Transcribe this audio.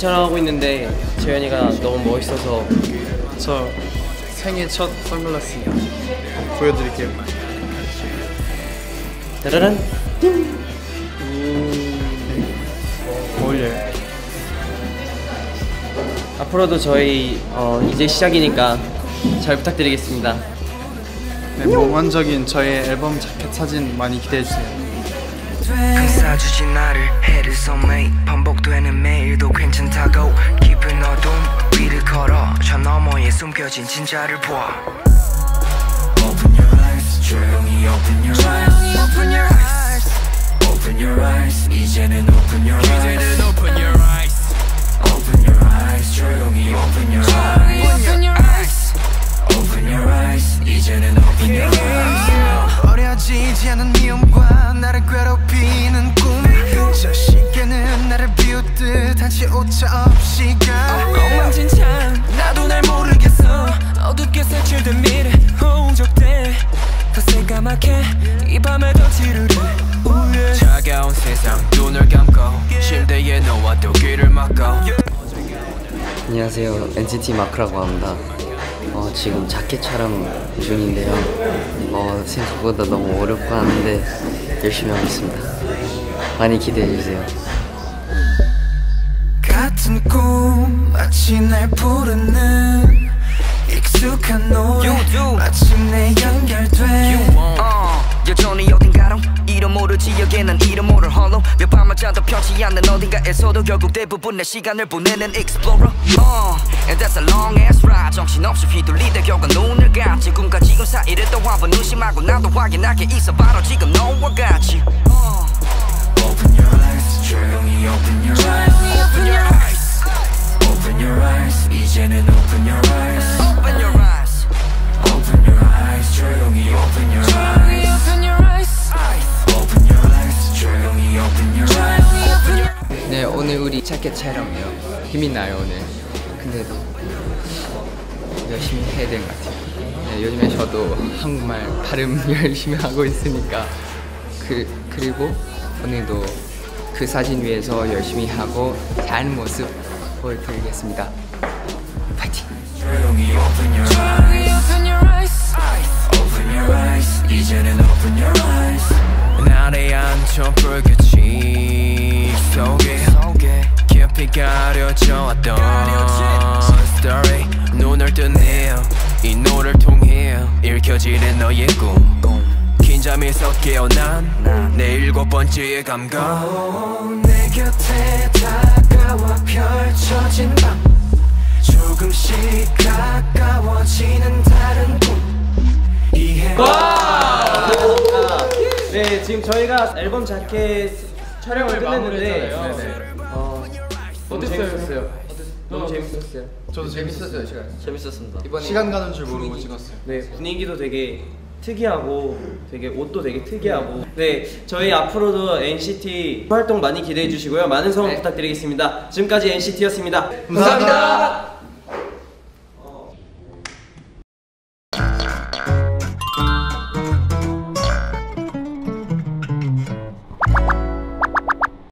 촬영하고 있는데 재현이가 너무 멋있어서 저 생애 첫 선글라스입니다. 보여드릴게요. 짜라란 어울려요. 앞으로도 저희 어, 이제 시작이니까 잘 부탁드리겠습니다. 네, 몽환적인 저의 앨범 자켓 사진 많이 기대해주세요. 감싸주지 나를 해를 섬에 반복되는 매일도 괜찮다고 깊은 어둠 위를 걸어 저 너머에 숨겨진 진짜를 봐 Open your eyes 조용히 open your eyes open your eyes Open your eyes 이제는 open your eyes 이제는 open your eyes Open your eyes 조용히 open your eyes Open your eyes 색칠된 미래 홍적돼 더 새까맣게 이 밤에 더 지루해 우예. 차가운 세상 눈을 감고 침대에 누워도 귀를 막고. 안녕하세요. NCT 마크라고 합니다. 어, 지금 자켓 촬영 중인데요. 어, 생각보다 너무 어렵고 하는데 열심히 하고 있습니다. 많이 기대해주세요. 같은 꿈 마치 날 부르는 익숙한 노래. 마침내 연결돼. 어, 여전히 어딘가로? 이름 모를 지역에는 이름 모를 홀로. 몇 밤을 자도 편치 않는 어딘가에서도 결국 대부분 내 시간을 보내는 explorer. uh, And that's a long ass ride. 정신없이 휘둘리다 결국 눈을 감지. 꿈과 지금 사이를 또 한번 의심하고 나도 확인하게 있어. 바로 지금 너와 같이 네 오늘 우리 자켓 촬영이요. 힘이 나요 오늘. 근데도 열심히 해야 될 것 같아요. 네, 요즘에 저도 한국말 발음 열심히 하고 있으니까 그, 그리고 오늘도 그 사진 위해서 열심히 하고 잘하는 모습 보여드리겠습니다. 파이팅! 이제는 open your eyes. 나래한 촛불같 왔던 story 눈을 뜨네 이 노래를 통해 읽혀지는 너의 꿈 긴 잠에서 깨어난 내 일곱 번째의 감각. 내 곁에 다가와 펼쳐진 밤. 조금씩 가까워지는 다른 꿈. 이해 네 지금 저희가 앨범 자켓 촬영을 끝냈는데 어, 어땠어요? 너무 재밌었어요. 저도 재밌었어요. 재밌었습니다 이번에 시간 가는 줄 모르고 찍었어요. 네 분위기도 되게 특이하고 되게 옷도 되게 특이하고 네 저희 앞으로도 NCT 활동 많이 기대해 주시고요 많은 성원 네. 부탁드리겠습니다 지금까지 NCT였습니다 감사합니다.